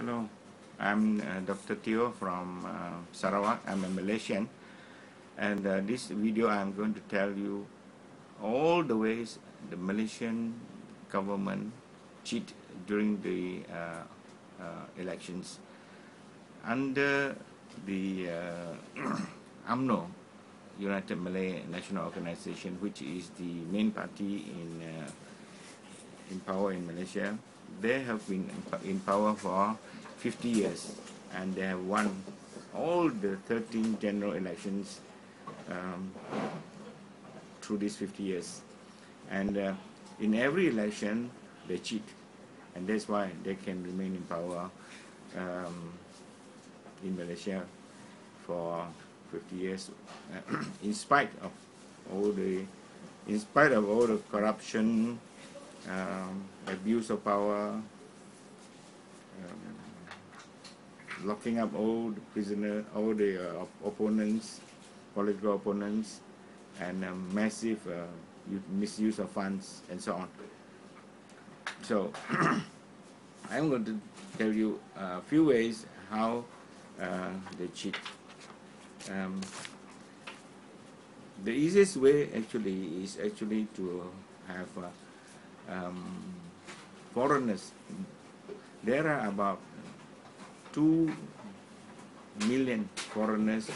Hello, I'm uh, Dr. Teo from uh, Sarawak. I'm a Malaysian. And uh, this video I'm going to tell you all the ways the Malaysian government cheat during the uh, uh, elections. Under the uh, UMNO, United Malay National Organization, which is the main party in, in power in Malaysia, they have been in power for 50 years and they have won all the 13 general elections um, through these 50 years. And uh, in every election, they cheat. And that's why they can remain in power um, in Malaysia for 50 years, in spite of all the, in spite of all the corruption, um, abuse of power, um, locking up all the prisoners, all the uh, opponents, political opponents, and um, massive uh, misuse of funds and so on. So I'm going to tell you a few ways how uh, they cheat. Um, the easiest way actually is actually to have uh, um, foreigners. There are about two million foreigners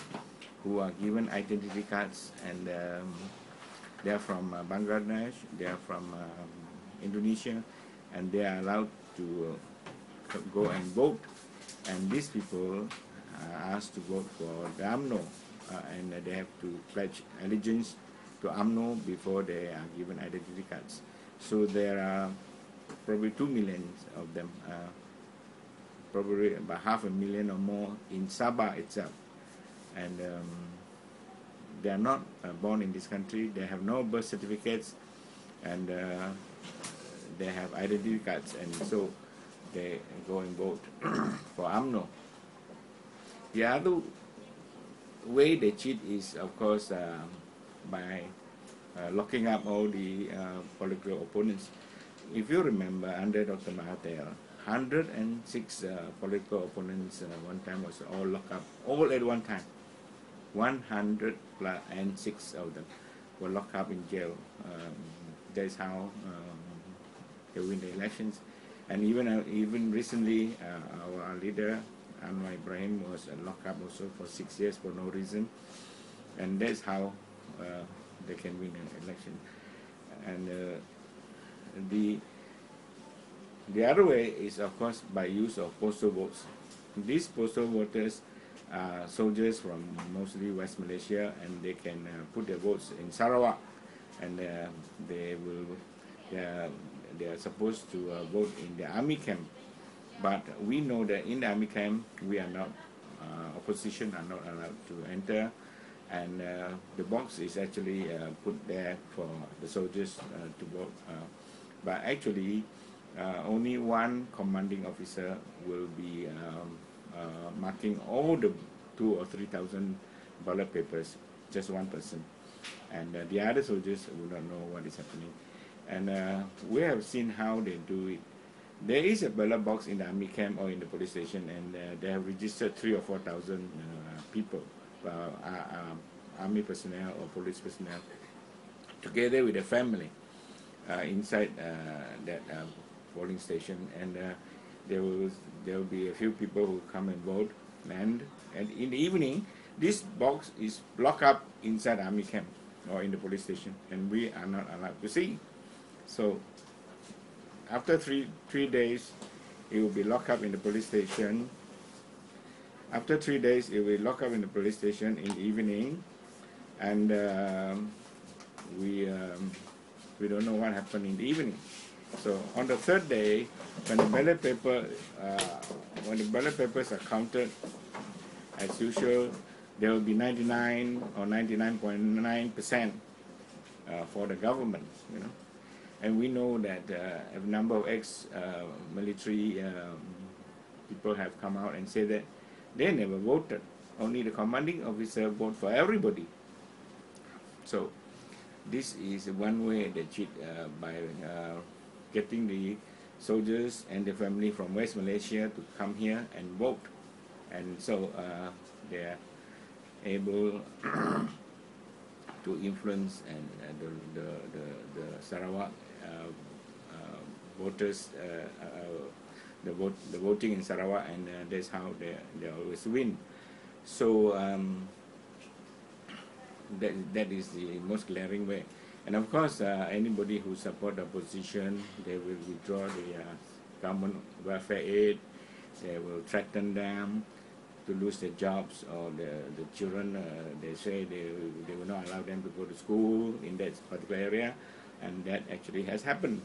who are given identity cards and um, they are from uh, Bangladesh, they are from um, Indonesia and they are allowed to uh, go and vote and these people are asked to vote for the UMNO uh, and they have to pledge allegiance to UMNO before they are given identity cards. So there are probably two million of them, uh, probably about half a million or more in Sabah itself. And um, they are not uh, born in this country, they have no birth certificates, and uh, they have identity cards, and so they go and vote for UMNO. The other way they cheat is, of course, uh, by locking up all the uh, political opponents. If you remember, under Dr. Mahathir, 106 uh, political opponents uh, one time was all locked up, all at one time. 106 of them were locked up in jail. Um, that's how um, they win the elections. And even uh, even recently, uh, our leader Anwar Ibrahim was uh, locked up also for six years for no reason, and that's how uh, they can win an election. And uh, the the other way is of course by use of postal votes. These postal voters are soldiers from mostly West Malaysia, and they can uh, put their votes in Sarawak, and uh, they will they are, they are supposed to uh, vote in the army camp but we know that in the army camp, we are not, uh, opposition are not allowed to enter. And uh, the box is actually uh, put there for the soldiers uh, to vote. Uh, but actually, only one commanding officer will be um, marking all the two or three thousand ballot papers, just one person. And the other soldiers will not know what is happening. And we have seen how they do it there is a ballot box in the army camp or in the police station, and uh, they have registered three or four thousand uh, people, Uh, uh, um, army personnel or police personnel, together with the family uh, inside uh, that um, polling station, and there will there will be a few people who come and vote, and and in the evening, this box is locked up inside army camp or in the police station, and we are not allowed to see. So after three, three days, it will be locked up in the police station. After three days, it will be locked up in the police station in the evening. And um, we, um, we don't know what happened in the evening. So on the third day, when the ballot paper, uh, when the ballot papers are counted, as usual, there will be 99 or 99.9 percent uh, for the government. You know, and we know that uh, a number of ex-military uh, um, people have come out and said that they never voted. Only the commanding officer voted for everybody. So this is one way they cheat uh, by uh, getting the soldiers and the family from West Malaysia to come here and vote. And so uh, they are able to influence and uh, the, the, the, the Sarawak uh, uh, voters, the, vote, the voting in Sarawak, and uh, that's how they, they always win. So um, that, that is the most glaring way. And of course, uh, anybody who support the opposition, they will withdraw the uh, government welfare aid, they will threaten them to lose their jobs or the, the children, uh, they say they, they will not allow them to go to school in that particular area. And that actually has happened.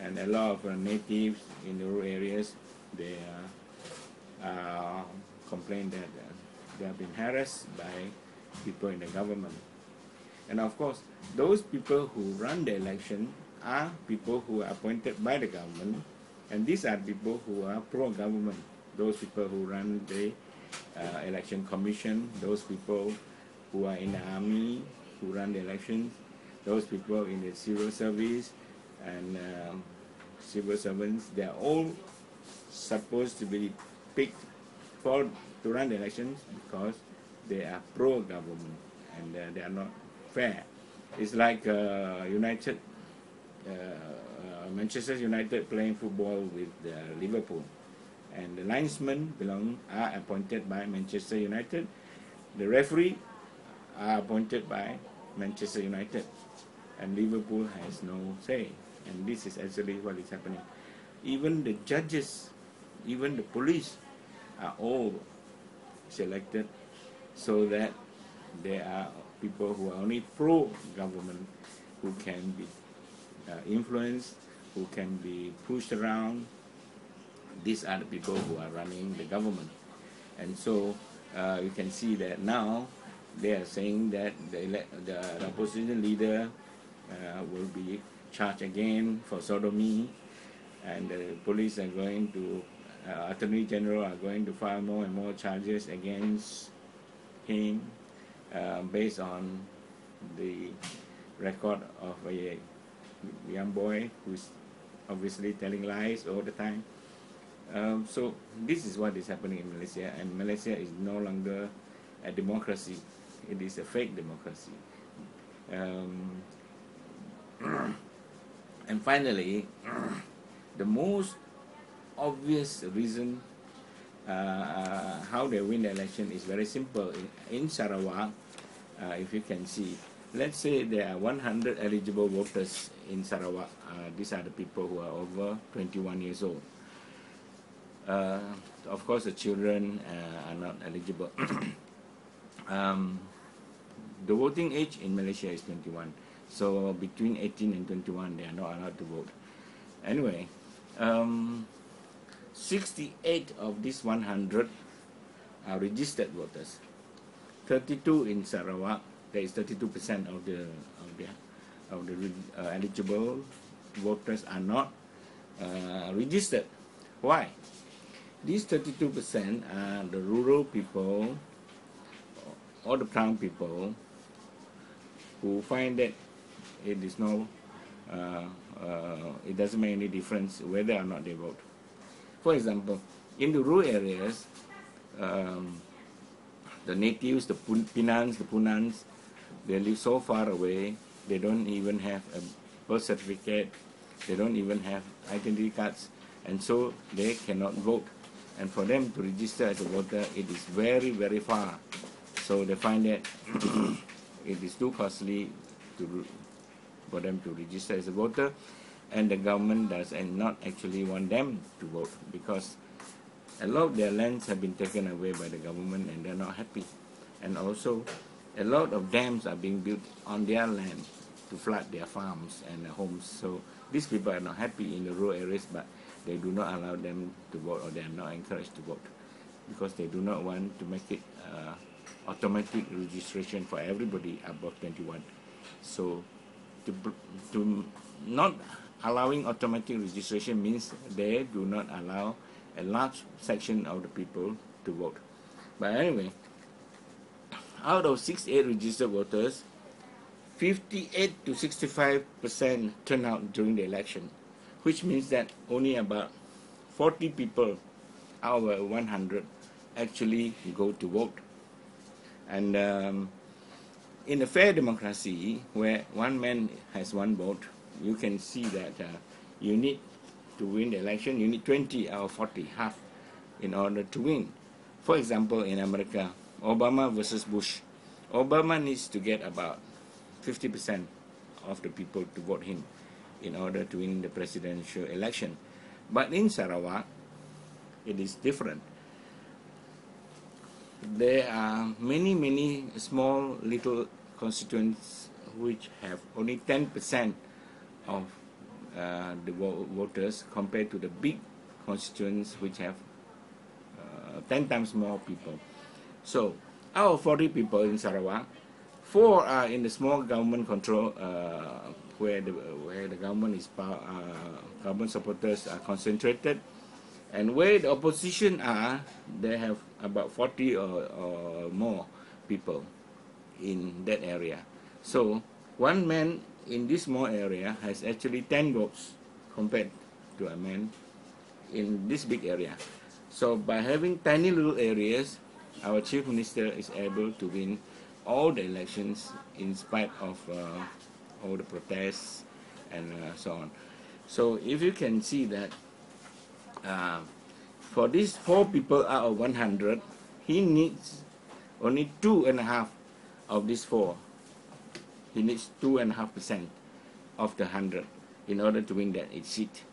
And a lot of uh, natives in the rural areas, they uh, complain that uh, they have been harassed by people in the government. And of course, those people who run the election are people who are appointed by the government, and these are people who are pro-government. Those people who run the uh, election commission, those people who are in the army, who run the elections, those people in the civil service, and um, civil servants, they are all supposed to be picked for to run the elections because they are pro-government and uh, they are not fair. It's like uh, United, uh, uh, Manchester United playing football with uh, Liverpool, and the linesmen belong are appointed by Manchester United. The referee are appointed by Manchester United, and Liverpool has no say. And this is actually what is happening. Even the judges, even the police, are all selected so that there are people who are only pro-government, who can be uh, influenced, who can be pushed around. These are the people who are running the government. And so uh, you can see that now they are saying that the, the, opposition leader uh, will be charged again for sodomy and the police are going to, uh, Attorney General are going to file more and more charges against him uh, based on the record of a young boy who's obviously telling lies all the time. Um, so this is what is happening in Malaysia, and Malaysia is no longer a democracy; it is a fake democracy. Um, and finally, the most obvious reason uh, how they win the election is very simple. In, in Sarawak, uh, if you can see, let's say there are 100 eligible voters in Sarawak. Uh, these are the people who are over 21 years old. Uh, of course, the children uh, are not eligible. um, the voting age in Malaysia is 21. So between 18 and 21, they are not allowed to vote. Anyway, um, 68 of these 100 are registered voters. 32 in Sarawak, that is 32% of the of the of the uh, eligible voters are not uh, registered. Why? These 32% are the rural people or the brown people who find that it is no, uh, uh, it doesn't make any difference whether or not they vote. For example, in the rural areas, um, the natives, the Penans, the Punans, they live so far away, they don't even have a birth certificate, they don't even have identity cards, and so they cannot vote. And for them to register as a voter, it is very, very far. So they find that it is too costly to, for them to register as a voter and the government does and not actually want them to vote because a lot of their lands have been taken away by the government and they're not happy. And also, a lot of dams are being built on their land to flood their farms and their homes. So these people are not happy in the rural areas, but they do not allow them to vote or they are not encouraged to vote because they do not want to make it uh, automatic registration for everybody above 21. So to, to not allowing automatic registration means they do not allow a large section of the people to vote. But anyway, out of 68 registered voters, 58 to 65 percent turn out during the election, which means that only about 40 people out of 100 actually go to vote. And um, in a fair democracy, where one man has one vote, you can see that uh, you need to win the election, you need 20 out of 40, half, in order to win. For example, in America, Obama versus Bush, Obama needs to get about 50% of the people to vote him in order to win the presidential election. But in Sarawak, it is different. There are many, many small little constituents which have only 10% of uh, the voters compared to the big constituents which have uh, 10 times more people. So, out of 40 people in Sarawak, four are in the small government control uh, where the where the government is uh, government supporters are concentrated and where the opposition are they have about 40 or, or more people in that area so one man in this small area has actually 10 votes compared to a man in this big area so by having tiny little areas our chief minister is able to win all the elections in spite of uh, all the protests and uh, so on. So if you can see that uh, for these four people out of 100, he needs only two and a half of these four. He needs two and a half percent of the hundred in order to win that seat.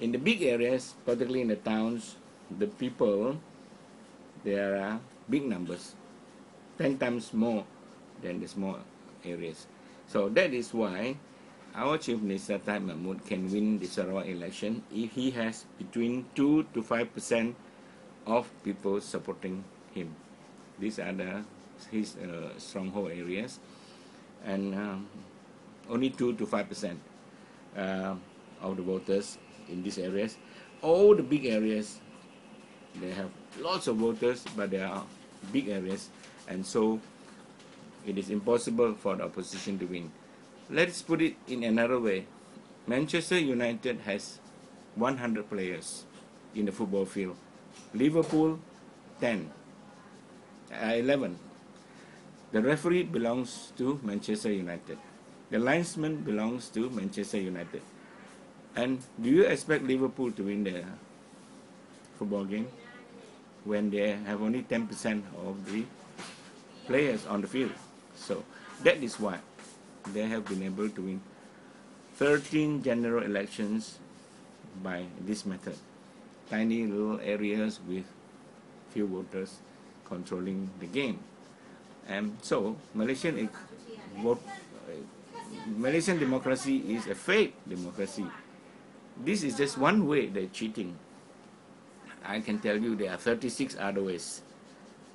In the big areas, particularly in the towns, the people, there are big numbers, 10 times more than the small areas. So that is why our Chief Minister Taib Mahmud can win the Sarawak election if he has between 2 to 5 percent of people supporting him. These are the, his uh, stronghold areas and um, only 2 to 5 percent uh, of the voters in these areas. All the big areas, they have lots of voters but they are big areas and so it is impossible for the opposition to win. Let's put it in another way. Manchester United has 100 players in the football field. Liverpool, 10, uh, 11. The referee belongs to Manchester United. The linesman belongs to Manchester United. And do you expect Liverpool to win the football game when they have only 10% of the players on the field? So that is why they have been able to win 13 general elections by this method. Tiny little areas with few voters controlling the game. And so Malaysian vote, uh, Malaysian democracy is a fake democracy. This is just one way they're cheating. I can tell you there are 36 other ways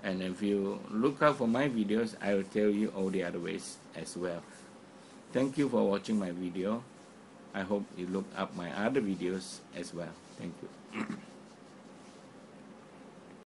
and if you look out for my videos I will tell you all the other ways as well thank you for watching my video. I hope you look up my other videos as well. Thank you